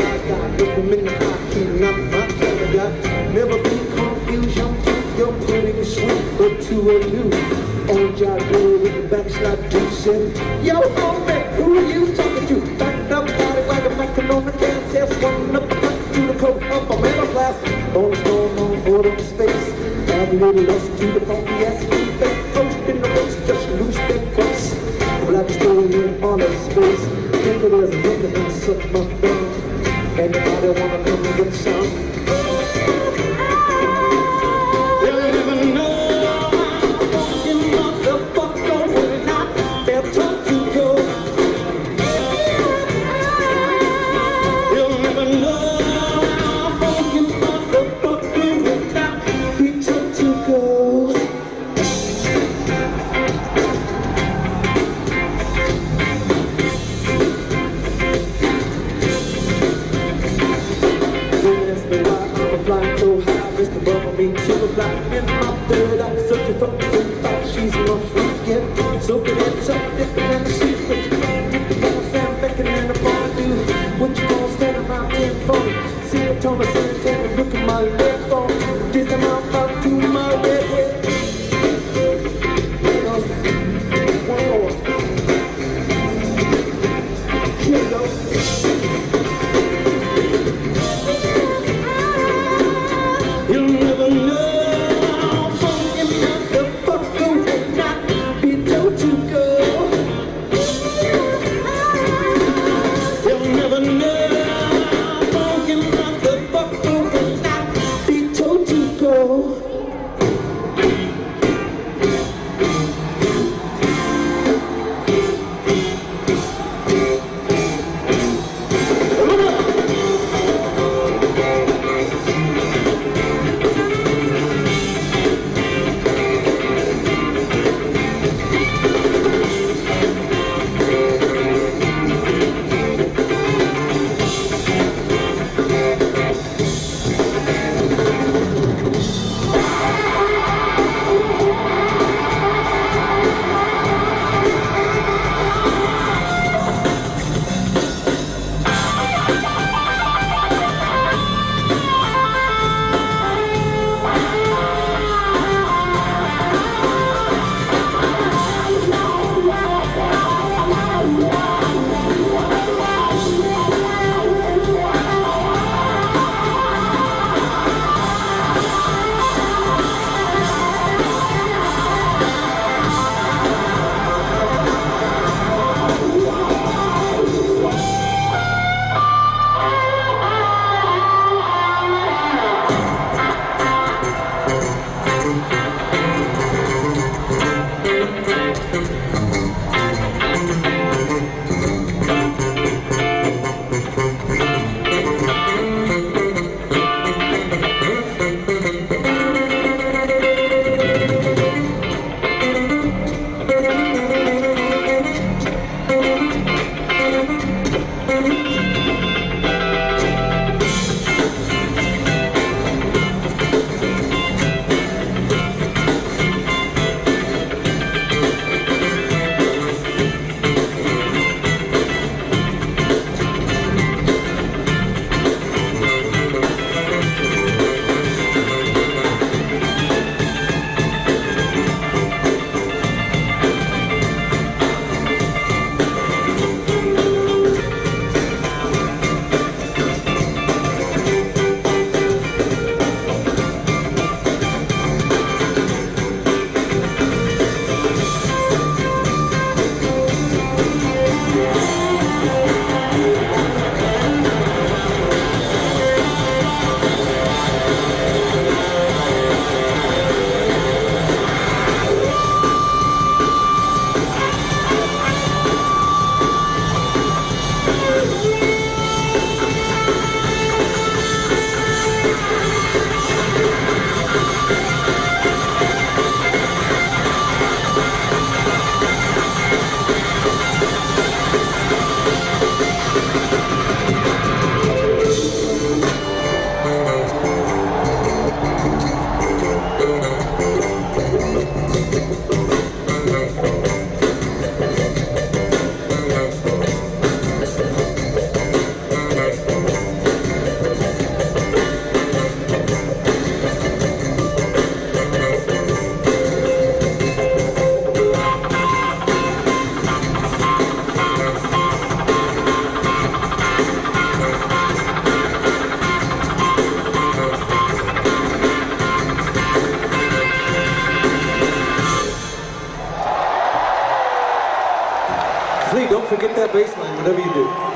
The eye, not my. Never be confused, kid, you're pretty sweet, but to a new. Old job with the backslide two cent. Yo, homie, who are you talking to? Backed up, body knocking on the can, test one up, back to the coat I'm in a blast. On the storm, on board on space. Add a little lust to the funky ass feedback. Coast in the race, just lose their quest. Black story in honor space. Think of a get some? be too blind. Forget that bass line, whatever you do.